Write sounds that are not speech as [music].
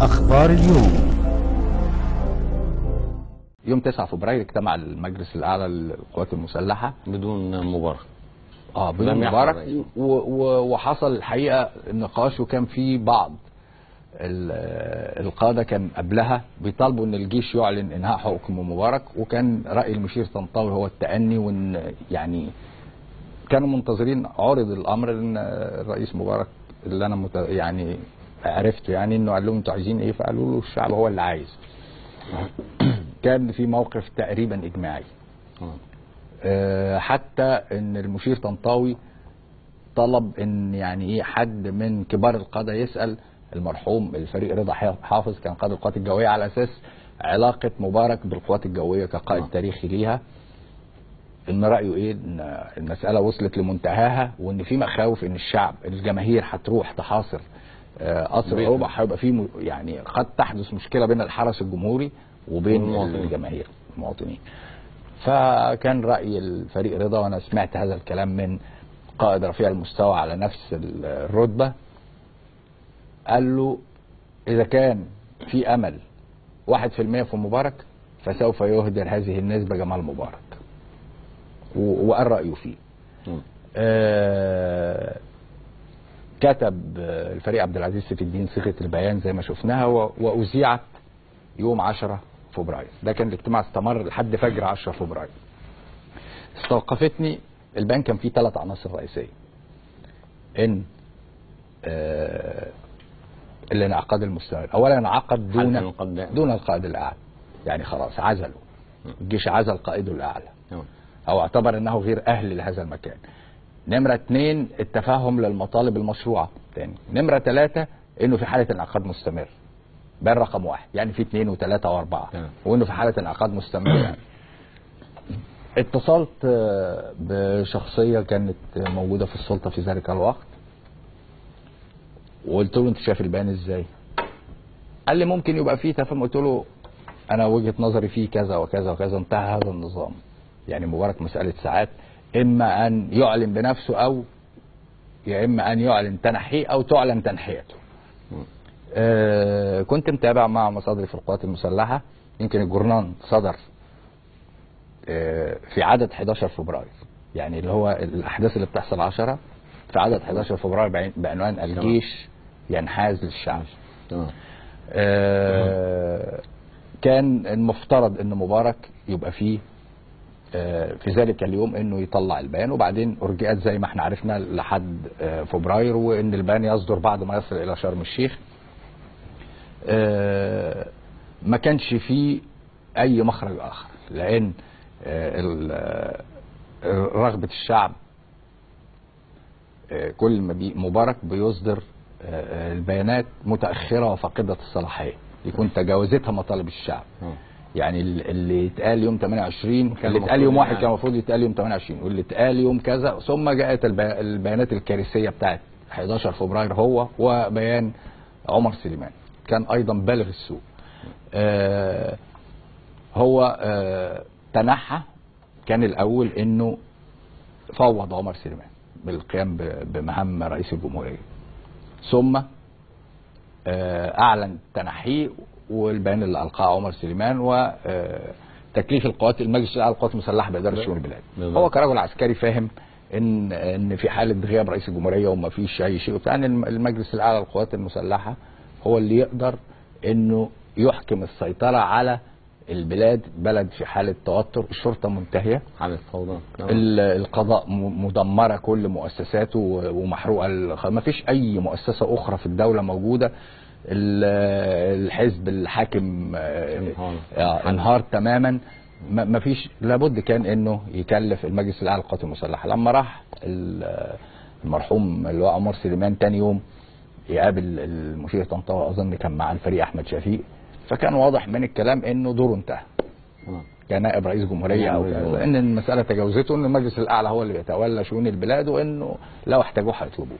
أخبار اليوم. يوم 9 فبراير اجتمع المجلس الأعلى للقوات المسلحة. بدون مبارك آه بدون مبارك وحصل الحقيقة نقاش وكان في بعض. ال- القادة كان قبلها بيطالبوا إن الجيش يعلن إنهاء حكم مبارك. وكان رأي المشير طنطاوي هو التأني وإن يعني كانوا منتظرين عرض الأمر إن الرئيس مبارك اللي أنا مت... يعني عرفته يعني إنه قال لهم أنتوا عايزين إيه؟ فقالوا له الشعب هو اللي عايز. [clears throat] كان في موقف تقريبا إجماعي. آه، حتى إن المشير طنطاوي طلب إن يعني إيه حد من كبار القادة يسأل المرحوم الفريق رضا حافظ كان قائد القوات الجوية على أساس علاقة مبارك بالقوات الجوية كقائد آه. تاريخي ليها. إن رأيه إيه؟ إن المسألة وصلت لمنتهاها وإن في مخاوف إن الشعب الجماهير هتروح تحاصر قصر بيت. اوروبا هيبقى في م- يعني قد تحدث مشكلة بين الحرس الجمهوري وبين والمواطنين. الجماهير المواطنين فكان رأي الفريق رضا وأنا سمعت هذا الكلام من قائد رفيع المستوى على نفس ال- الرتبة قال له إذا كان في أمل واحد في المية في مبارك فسوف يهدر هذه النسبة جمال مبارك وقال رأيه فيه. آه، كتب آه، الفريق عبد العزيز سيف الدين صيغة البيان زي ما شفناها وأذيعت يوم 10 فبراير. ده كان الاجتماع استمر لحد فجر 10 فبراير. استوقفتني البيان كان فيه ثلاث عناصر رئيسية. إن آه، الانعقاد المستمر. اولا انعقد دون. دون القائد الأعلى. يعني خلاص عزلوا. الجيش عزل قائده الأعلى. تمام. أو اعتبر إنه غير أهل لهذا المكان. نمرة اتنين التفاهم للمطالب المشروعة. تاني. نمرة تلاتة إنه في حالة انعقاد مستمر. ده الرقم واحد. يعني في اتنين وتلاتة وأربعة. وإنه في حالة انعقاد مستمر. يعني [clears throat] اتصلت آه، بشخصية كانت موجودة في السلطة في ذلك الوقت. وقلت له أنت شايف البيان إزاي؟ قال لي ممكن يبقى فيه تفاهم. قلت له أنا وجهة نظري فيه كذا وكذا وكذا. انتهى هذا النظام. يعني مبارك مسألة ساعات. إما أن يعلن بنفسه أو يا إما أن يعلن تنحيه أو تعلن تنحيته. آه كنت متابع مع مصادري في القوات المسلحة يمكن الجورنان صدر آه في عدد 11 فبراير. يعني اللي هو الأحداث اللي بتحصل 10 في عدد 11 فبراير بعنوان الجيش ينحاز للشعب. تمام. آه، كان المفترض إن مبارك يبقى فيه في ذلك اليوم إنه يطلع البيان وبعدين أرجئت زي ما إحنا عرفنا لحد آه، فبراير وإن البيان يصدر بعد ما يصل إلى شرم الشيخ آه، ما كانش فيه أي مخرج آخر لأن آه، آه، رغبة الشعب آه، كل ما مبارك بيصدر آه، آه، البيانات متأخرة وفاقده الصلاحية يكون تجاوزتها مطالب الشعب. يعني ال- اللي اتقال يوم 28 كان اللي اتقال يوم واحد يعني- كان المفروض يتقال يوم 28 واللي اتقال يوم كذا ثم جاءت البي- البيانات الكارثية بتاعت 11 فبراير هو وبيان عمر سليمان كان أيضا بالغ السوء آه هو آه تنحى كان الأول إنه فوض عمر سليمان بالقيام بمهام رئيس الجمهورية. ثم آه، أعلن تنحيه والبيان اللي القاه عمر سليمان وتكليف القوات المجلس الأعلى للقوات المسلحة بإدارة شؤون البلاد. هو كرجل عسكري فاهم إن إن في حالة غياب رئيس الجمهورية وما فيش أي شيء وبتاع إن الم- المجلس الأعلى للقوات المسلحة هو اللي يقدر إنه يحكم السيطرة على البلاد بلد في حالة توتر الشرطة منتهية حالة فوضى تمام. ال- القضاء مدمرة كل مؤسساته و- ومحروقة ما فيش أي مؤسسة أخرى في الدولة موجودة الحزب الحاكم آه، انهار. آه، انهار تماما ما فيش لابد كان إنه يكلف المجلس الأعلى للقوات المسلحة لما راح ال- المرحوم اللي هو عمر سليمان تاني يوم يقابل المشير طنطاوي أظن كان مع الفريق أحمد شفيق فكان واضح من الكلام إنه دوره انتهى. كنائب رئيس جمهورية أو. إن المسألة تجاوزته إن المجلس الأعلى هو اللي بيتولى شؤون البلاد وإنه لو احتاجوه هيطلبوه